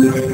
Не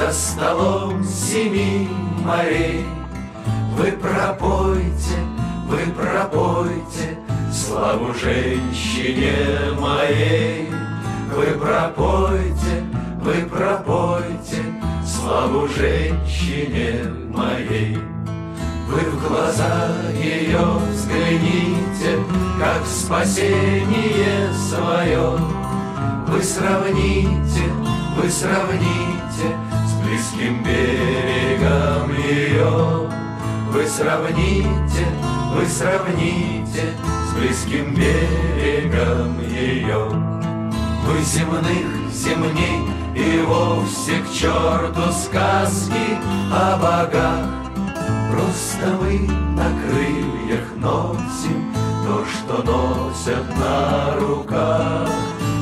За столом семи морей. Вы пропойте, вы пропойте Славу женщине моей. Вы пропойте, вы пропойте Славу женщине моей. Вы в глаза ее взгляните, Как спасение свое. Вы сравните, вы сравните С близким берегом ее. Вы сравните, вы сравните С близким берегом ее. Вы земных земней и вовсе к черту сказки о богах. Просто мы на крыльях носим то, что носят на руках.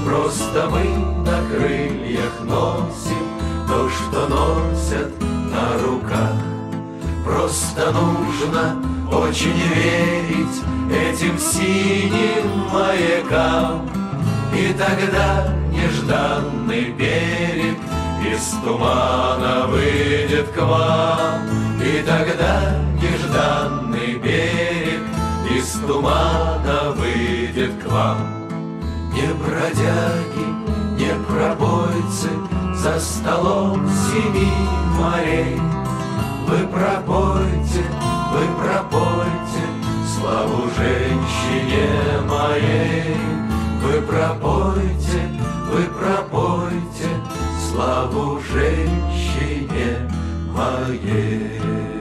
Просто мы на крыльях носим то, что носят на руках. Просто нужно очень верить этим синим маякам, И тогда нежданный берег из тумана выйдет к вам, И тогда нежданный берег из тумана выйдет к вам. Не бродяги, не пробойцы За столом семи морей. Вы пропойте, вы пропойте Славу женщине моей. Вы пропойте, вы пропойте Славу женщине моей.